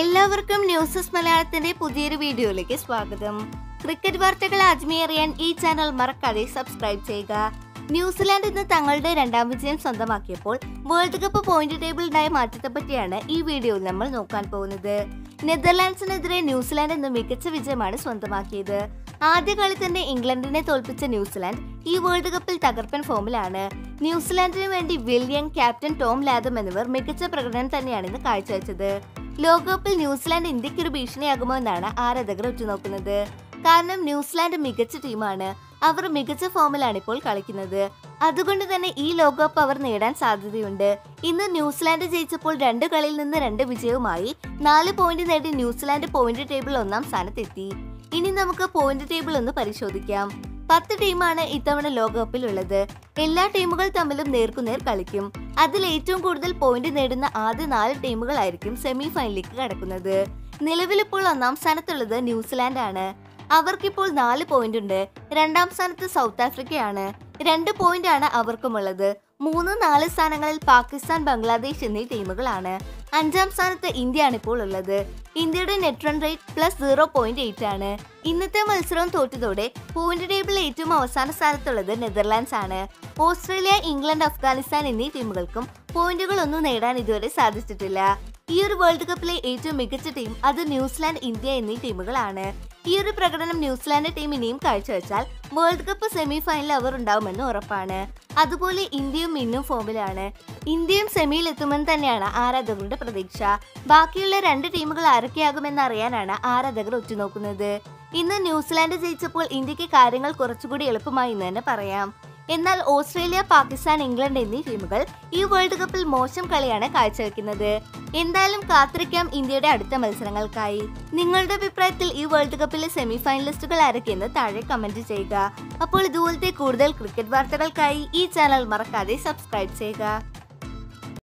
എല്ലാവർക്കും ന്യൂസസ് മലയാളത്തിന്റെ പുതിയൊരു വീഡിയോയിലേക്ക് സ്വാഗതം. ക്രിക്കറ്റ് വാർത്തകൾ അറിയാൻ ഈ ചാനൽ മറക്കാതെ സബ്സ്ക്രൈബ് ചെയ്യുക. ന്യൂസിലാൻഡ് ഇന്ന് തങ്ങളുടെ രണ്ടാം വിജയം സ്വന്തമാക്കിയപ്പോൾ വേൾഡ് കപ്പ് പോയിന്റ് ടേബിളിനായ മാറ്റത്തെ പറ്റിയാണ് ഈ വീഡിയോയിൽ നമ്മൾ നോക്കാൻ പോകുന്നത്. നെതർലാൻഡ്സിനെതിരെ ന്യൂസിലാൻഡ് ഇന്ന് മികച്ച വിജയമാണ് സ്വന്തമാക്കിയത്. ആദ്യ കളി തന്നെ ഇംഗ്ലണ്ടിനെ തോൽപ്പിച്ച ന്യൂസിലാൻഡ് ഈ വേൾഡ് കപ്പിൽ തകർപ്പൻ ഫോമിലാണ്. ന്യൂസിലാൻഡിന് വേണ്ടി വില്യം ക്യാപ്റ്റൻ ടോം ലാദം എന്നിവർ മികച്ച പ്രകടനം തന്നെയാണ് ഇന്ന് കാഴ്ചവെച്ചത്. ലോകകപ്പിൽ ന്യൂസിലാൻഡ് ഇന്ത്യക്കൊരു ഭീഷണിയാകുമോ എന്നാണ് ആരാധകർ ഉറ്റുനോക്കുന്നത്. കാരണം ന്യൂസിലാൻഡ് മികച്ച ടീമാണ്. അവർ മികച്ച ഫോമിലാണ് ഇപ്പോൾ കളിക്കുന്നത്. അതുകൊണ്ട് തന്നെ ഈ ലോകകപ്പ് അവർ നേടാൻ സാധ്യതയുണ്ട്. ഇന്ന് ന്യൂസിലാൻഡ് ജയിച്ചപ്പോൾ രണ്ട് കളിയിൽ നിന്ന് രണ്ട് വിജയവുമായി നാല് പോയിന്റ് നേടി ന്യൂസിലാൻഡ് പോയിന്റ് ടേബിൾ ഒന്നാം സ്ഥാനത്തെത്തി. ഇനി നമുക്ക് പോയിന്റ് ടേബിൾ ഒന്ന് പരിശോധിക്കാം. പത്ത് ടീമാണ് ഇത്തവണ ലോകകപ്പിൽ ഉള്ളത്. എല്ലാ ടീമുകൾ തമ്മിലും നേർക്കുനേർ കളിക്കും. അതിൽ ഏറ്റവും കൂടുതൽ പോയിന്റ് നേടുന്ന ആദ്യ നാല് ടീമുകളായിരിക്കും സെമി ഫൈനലിലേക്ക് കടക്കുന്നത്. നിലവിലിപ്പോൾ ഒന്നാം സ്ഥാനത്തുള്ളത് ന്യൂസിലാൻഡ് ആണ്. അവർക്കിപ്പോൾ നാല് പോയിന്റ് ഉണ്ട്. രണ്ടാം സ്ഥാനത്ത് സൗത്ത് ആഫ്രിക്കയാണ്. രണ്ട് പോയിന്റ് ആണ് അവർക്കുമുള്ളത്. മൂന്ന് നാല് സ്ഥാനങ്ങളിൽ പാകിസ്ഥാൻ ബംഗ്ലാദേശ് എന്നീ ടീമുകളാണ്. അഞ്ചാം സ്ഥാനത്ത് ഇന്ത്യയാണ് ഇപ്പോൾ ഉള്ളത്. ഇന്ത്യയുടെ net run rate plus zero point eight ആണ്. ഇന്നത്തെ മത്സരം തോറ്റതോടെ പോയിന്റ് ടേബിളിൽ ഏറ്റവും അവസാന സ്ഥാനത്തുള്ളത് നെതർലാൻഡ്സ് ആണ്. ഓസ്ട്രേലിയ ഇംഗ്ലണ്ട് അഫ്ഗാനിസ്ഥാൻ എന്നീ ടീമുകൾക്കും പോയിന്റുകൾ ഒന്നും നേടാൻ ഇതുവരെ സാധിച്ചിട്ടില്ല. ഈ ഒരു വേൾഡ് കപ്പിലെ ഏറ്റവും മികച്ച ടീം അത് ന്യൂസിലാൻഡ് ഇന്ത്യ എന്നീ ടീമുകളാണ്. ഈ ഒരു പ്രകടനം ന്യൂസിലാൻഡ് ടീം ഇനിയും കാഴ്ചവെച്ചാൽ വേൾഡ് കപ്പ് സെമി ഫൈനലിൽ അവർ ഉണ്ടാവുമെന്ന് ഉറപ്പാണ്. അതുപോലെ ഇന്ത്യയും ഇന്നും ഫോമിലാണ് ഇന്ത്യയും സെമിയിൽ എത്തുമെന്ന് തന്നെയാണ് ആരാധകരുടെ പ്രതീക്ഷ. ബാക്കിയുള്ള രണ്ട് ടീമുകൾ ആരൊക്കെയാകുമെന്ന് അറിയാനാണ് ആരാധകർ ഉറ്റുനോക്കുന്നത്. ഇന്ന് ന്യൂസിലാൻഡ് ജയിച്ചപ്പോൾ ഇന്ത്യയ്ക്ക് കാര്യങ്ങൾ കുറച്ചുകൂടി എളുപ്പമായി എന്ന് തന്നെ പറയാം. എന്നാൽ ഓസ്ട്രേലിയ പാകിസ്ഥാൻ ഇംഗ്ലണ്ട് എന്നീ ടീമുകൾ ഈ വേൾഡ് കപ്പിൽ മോശം കളിയാണ് കാഴ്ചവെക്കുന്നത്. എന്തായാലും കാത്തിരിക്കാം ഇന്ത്യയുടെ അടുത്ത മത്സരങ്ങൾക്കായി. നിങ്ങളുടെ അഭിപ്രായത്തിൽ ഈ വേൾഡ് കപ്പിലെ സെമി ഫൈനലിസ്റ്റുകൾ ആരൊക്കെയെന്ന് താഴെ കമന്റ് ചെയ്യുക. അപ്പോൾ ഇതുപോലത്തെ കൂടുതൽ ക്രിക്കറ്റ് വാർത്തകൾക്കായി ഈ ചാനൽ മറക്കാതെ സബ്സ്ക്രൈബ് ചെയ്യുക.